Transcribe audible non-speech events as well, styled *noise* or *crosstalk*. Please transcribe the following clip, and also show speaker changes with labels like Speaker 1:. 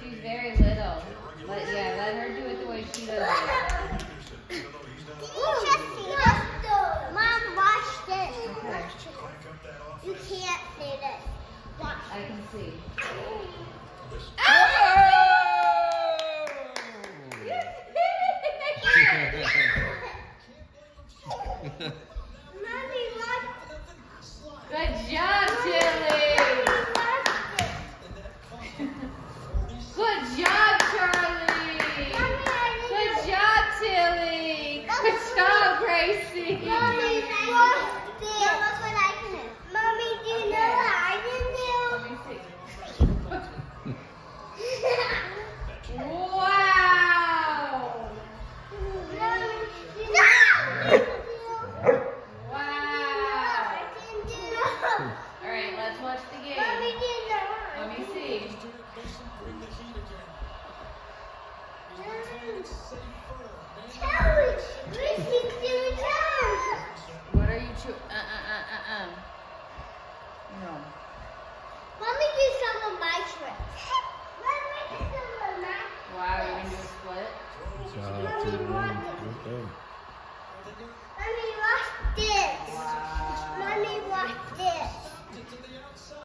Speaker 1: She's very little. But yeah, let her do it the way she does it.
Speaker 2: Mom, watch this.
Speaker 1: Okay.
Speaker 2: You can't see this. Watch.
Speaker 1: I can see.
Speaker 2: Mommy, *laughs* *laughs* *laughs*
Speaker 1: Good job, Gracie.
Speaker 2: Mommy, watch this. Look what I can do. Mommy, do you know what I can
Speaker 1: Let me see. Wow.
Speaker 2: Mommy, do you know
Speaker 1: Wow.
Speaker 2: I can do?
Speaker 1: All right, let's watch the
Speaker 2: Mommy,
Speaker 1: game.
Speaker 2: do you know
Speaker 1: Let me see.
Speaker 2: Tell me. Gracie,
Speaker 1: What are you chewing? Uh, uh, uh, uh, uh. No.
Speaker 2: Mommy do some of my tricks. *laughs* Mommy do some of my
Speaker 1: Wow, you can do a split?
Speaker 3: Good job, Tilly. Good thing.
Speaker 2: Mommy, watch this.
Speaker 1: Wow.
Speaker 2: Mommy, watch this.